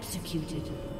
Executed.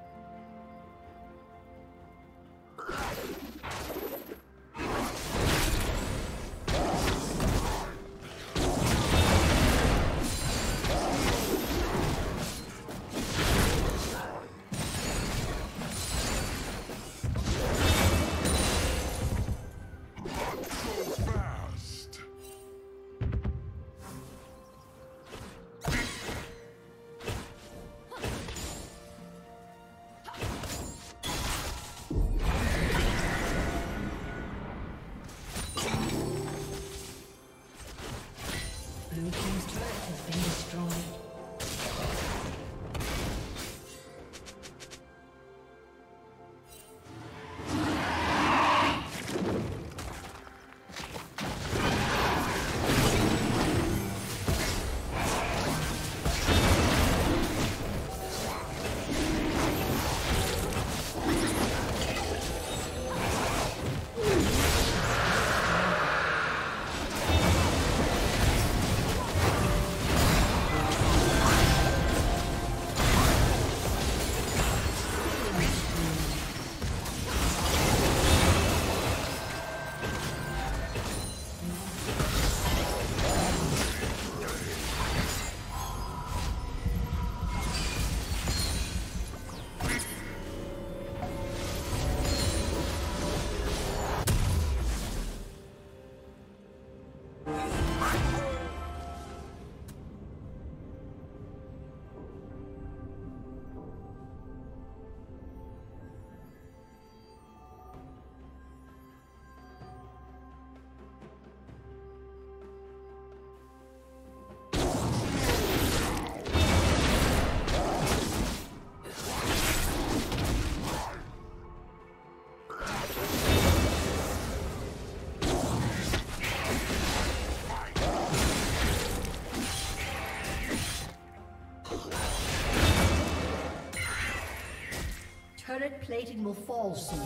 plating will fall soon.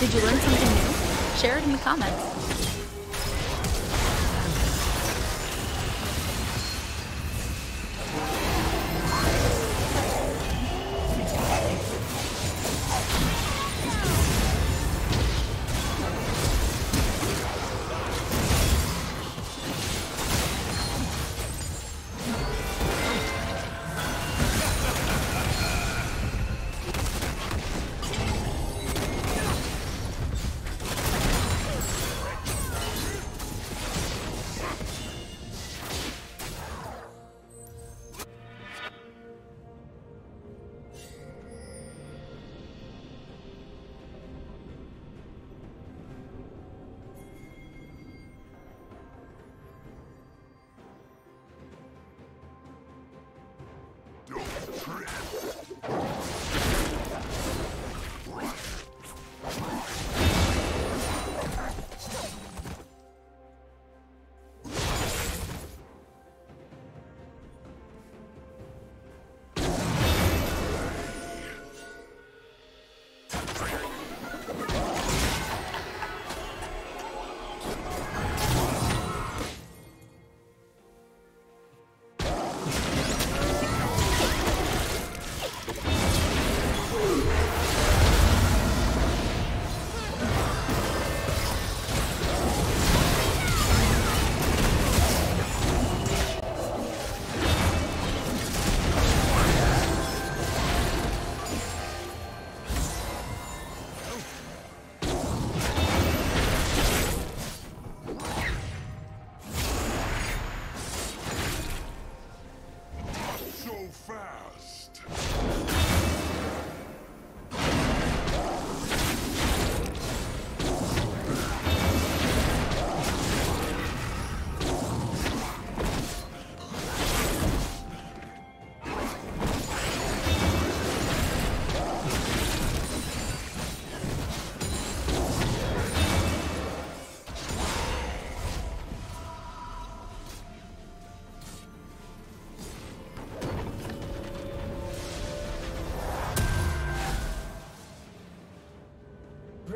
Did you learn something new? Share it in the comments. Crap!